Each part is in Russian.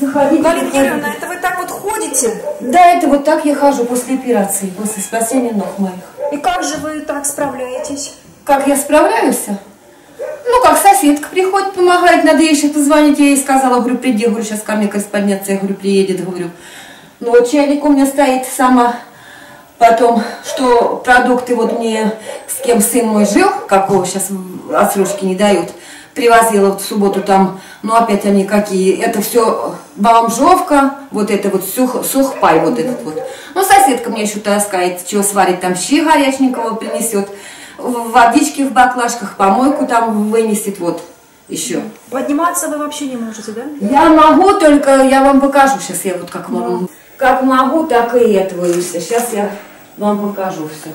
Заходите. Галина Германовна, это вы так вот ходите? Да, это вот так я хожу после операции, после спасения ног моих. И как же вы так справляетесь? Как я справляюсь? Ну, как соседка приходит, помогает, надо ей еще позвонить. Я ей сказала, говорю, приди, говорю, сейчас ко мне корреспонденция, я говорю, приедет, говорю. Ну, вот чайник у меня стоит сама. Потом, что продукты вот мне, с кем сын мой жил, какого сейчас отсрочки не дают, привозила вот в субботу там, ну опять они какие, это все бомжовка, вот это вот сух, сухпай вот этот вот. Ну соседка мне еще таскает, что сварит там щи горяченького принесет, водички в баклажках, помойку там вынесет, вот еще. Подниматься вы вообще не можете, да? Я могу, только я вам покажу сейчас, я вот как могу. Как могу, так и этого и все. Сейчас я вам покажу все.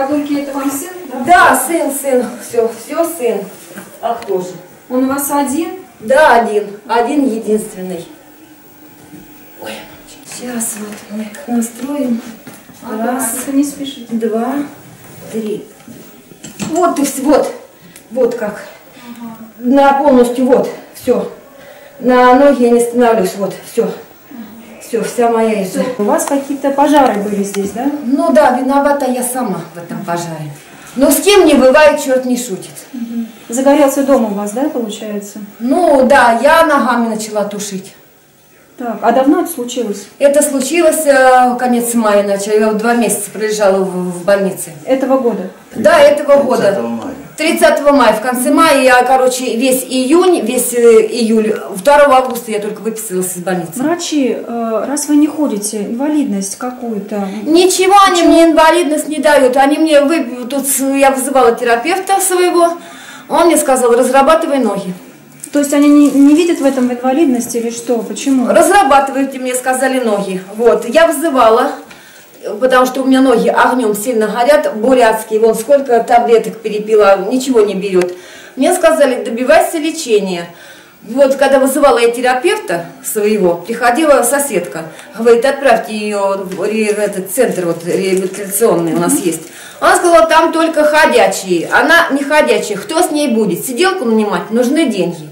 Ходульки это вам сын? Да, сын, сын, все, все сын. А кто же? Он у вас один? Да, один, один единственный. Ой, сейчас вот мы настроим. Раз, Только не спешите. два, три. Вот и все, вот, вот как. На полностью, вот, все. На ноги я не становлюсь, вот, все. Все, вся моя из У вас какие-то пожары были здесь, да? Ну да, виновата я сама в этом пожаре. Но с кем не бывает, черт не шутит. Загорелся дом у вас, да, получается? Ну да, я ногами начала тушить. Так, а давно это случилось? Это случилось э, конец мая, начала. Я два месяца пролежала в, в больнице. Этого года? Да, этого 30 года. мая. 30 мая, в конце мая, я, короче, весь июнь, весь э, июль, 2 августа я только выписалась из больницы. Врачи, э, раз вы не ходите, инвалидность какую-то, Ничего они мне инвалидность не дают. Они мне, вы, тут я вызывала терапевта своего, он мне сказал, разрабатывай ноги. то есть они не, не видят в этом инвалидности или что? Почему? Разрабатывайте, мне сказали ноги. Вот, я вызывала, потому что у меня ноги огнем сильно горят, бурятские, вон сколько таблеток перепила, ничего не берет. Мне сказали, добивайся лечения. Вот, когда вызывала я терапевта своего, приходила соседка, говорит, отправьте ее в этот центр вот, реабилитационный у нас есть. Она сказала, там только ходячие. Она не ходячая, кто с ней будет? Сиделку нанимать, нужны деньги.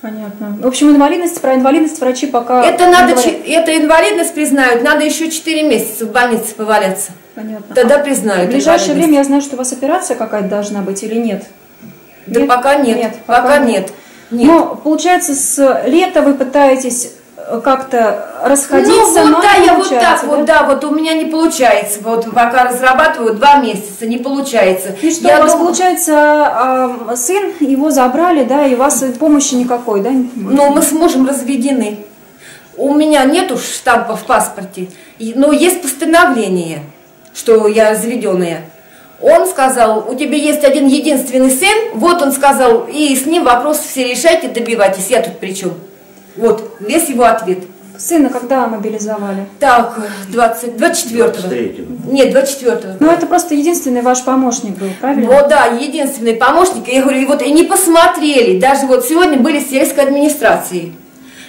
Понятно. В общем, инвалидность, про инвалидность врачи пока Это надо, это инвалидность признают, надо еще 4 месяца в больнице поваляться. Понятно. Тогда признают в ближайшее время я знаю, что у вас операция какая-то должна быть или нет? Да пока нет, пока нет. Нет. Но, получается, с лета вы пытаетесь как-то расходиться, ну вот да, не я вот так вот, да, вот у меня не получается. Вот пока разрабатываю два месяца, не получается. И что, Я у вас дум- получается, а, сын, его забрали, да, и у вас помощи никакой, да? Ну, мы с мужем разведены. У меня нету штампа в паспорте, но есть постановление, что я разведенная. Он сказал, у тебя есть один единственный сын, вот он сказал, и с ним вопрос все решайте, добивайтесь, я тут при чем? Вот, весь его ответ. Сына когда мобилизовали? Так, 20, 24 23-го. Нет, 24 Ну, это просто единственный ваш помощник был, правильно? Вот, да, единственный помощник. Я говорю, и вот и не посмотрели. Даже вот сегодня были с сельской администрации.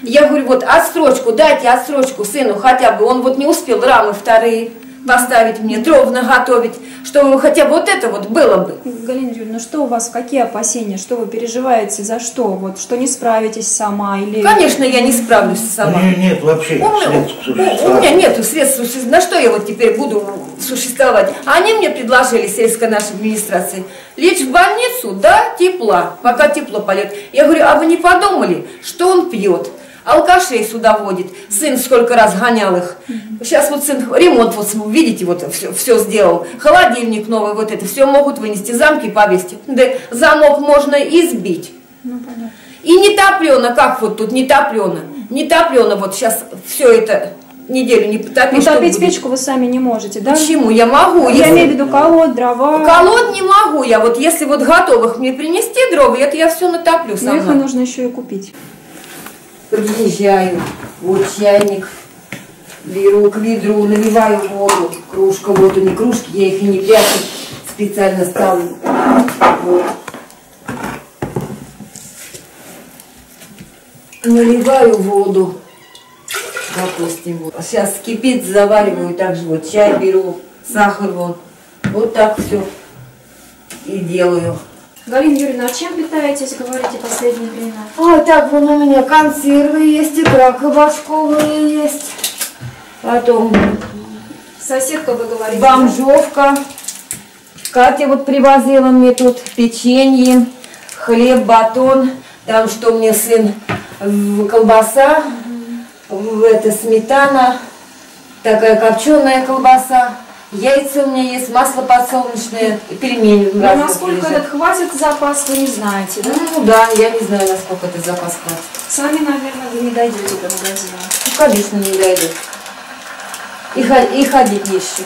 Я говорю, вот отсрочку, дайте отсрочку сыну хотя бы. Он вот не успел рамы вторые поставить мне, дров наготовить, чтобы хотя бы вот это вот было бы. Галина Юрьевна, ну что у вас, какие опасения, что вы переживаете, за что? Вот, что не справитесь сама или... Конечно, я не справлюсь сама. У нее нет вообще У меня, средств у- у меня нет средств, на что я вот теперь буду существовать? Они мне предложили, сельская наша администрация, лечь в больницу, да, тепла, пока тепло пойдет. Я говорю, а вы не подумали, что он пьет? Алкашей сюда водит. Сын сколько раз гонял их. Сейчас вот сын ремонт, вот видите, вот все, все сделал. Холодильник новый, вот это, все могут вынести, замки повесить. Да замок можно избить. Ну, понятно. И не топлено, как вот тут не топлено. Не топлено, вот сейчас все это неделю не потопить. Ну, топить будет? печку вы сами не можете, да? Почему? Я могу. Я если- имею в виду колоть, дрова. Колоть не могу я. Вот если вот готовых мне принести дрова, это я все натоплю Но их сама. нужно еще и купить. Приезжаю, вот чайник, беру к ведру, наливаю воду, кружка, вот у них кружки, я их и не прячу, специально ставлю. Вот. Наливаю воду, допустим, вот. Сейчас кипит, завариваю также вот чай беру, сахар вот. Вот так все и делаю. Галина Юрьевна, а чем питаетесь, говорите, последнее время? А так вон у меня консервы есть, икра кабачковая есть. Потом Соседка, вы говорите, бомжовка. Катя вот привозила мне тут печенье, хлеб, батон. Там что мне сын, колбаса, в- это сметана, такая копченая колбаса. Яйца у меня есть, масло подсолнечное, пельмени. Разные насколько лежат. этот хватит запас, вы не знаете, да? Ну да, я не знаю, насколько это запас хватит. Сами, наверное, вы не дойдете до магазина. Ну, конечно, не дойдет. И, и ходить не чем.